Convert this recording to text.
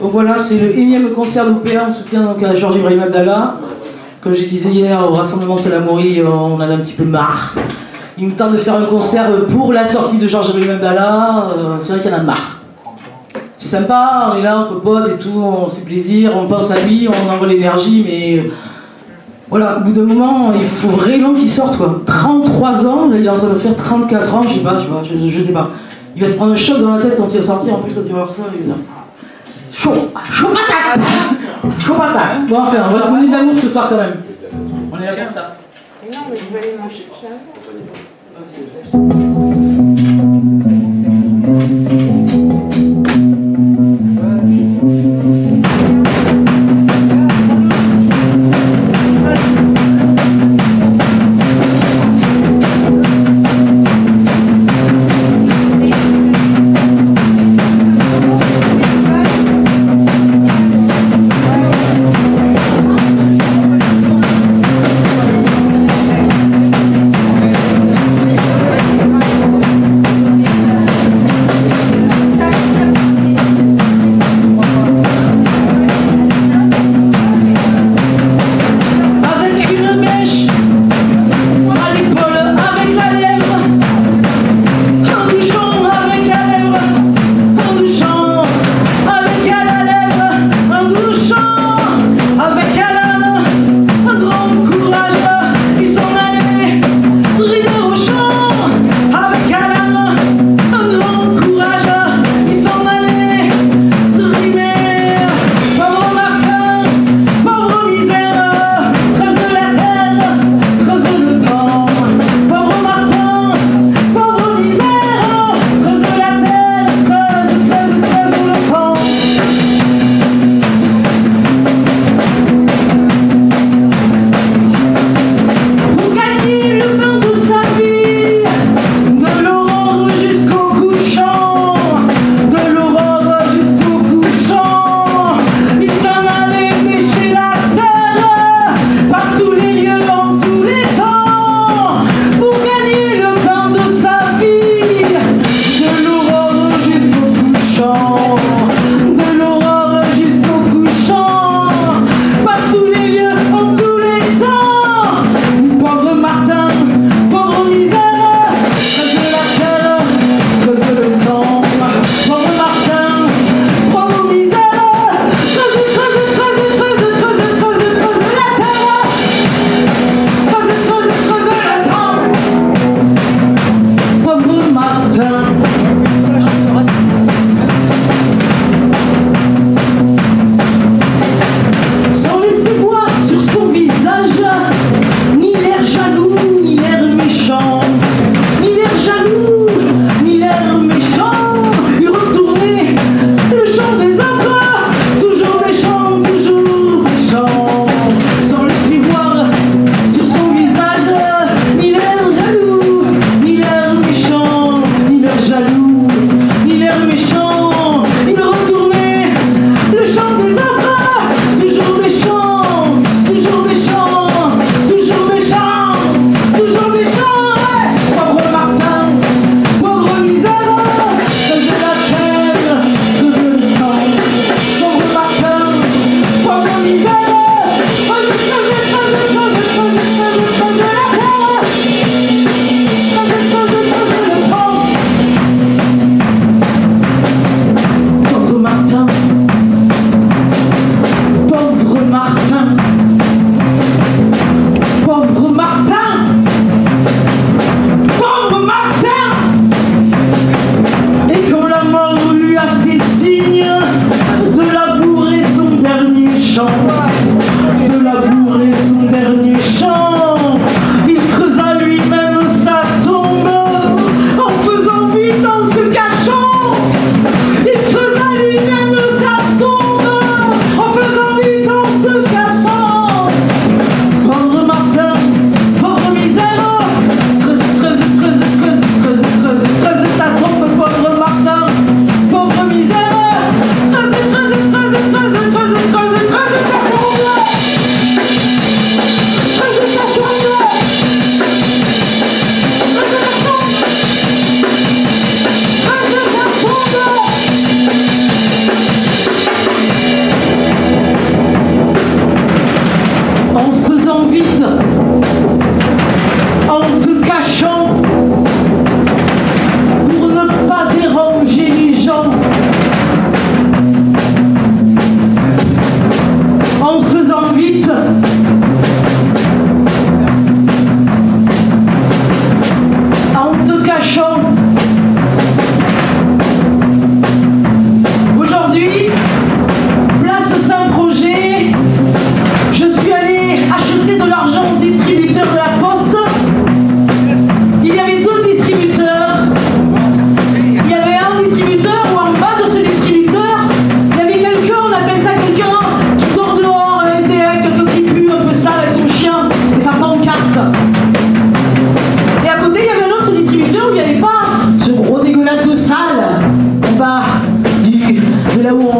Donc voilà, c'est le énième concert d'OPA en soutien donc, à Georges Ibrahim Abdallah. Comme je disais hier au rassemblement de Salamori, on en a un petit peu marre. Il nous tente de faire un concert pour la sortie de Georges Ibrahim Abdallah. Euh, c'est vrai qu'il y en a marre. C'est sympa, on est là entre potes et tout, on se fait plaisir, on pense à lui, on envoie l'énergie, mais voilà, au bout d'un moment, il faut vraiment qu'il sorte quoi. 33 ans, là il est en train de faire 34 ans, je sais pas, je sais pas, je, sais pas. Il va se prendre un choc dans la tête quand il va sortir, en plus quand il va voir ça, va... Chaud, chaud patate Chaud patate Bon enfin, on va se donner de l'amour ce soir quand même. On est là pour ça. Non, mais je vais aller un. 我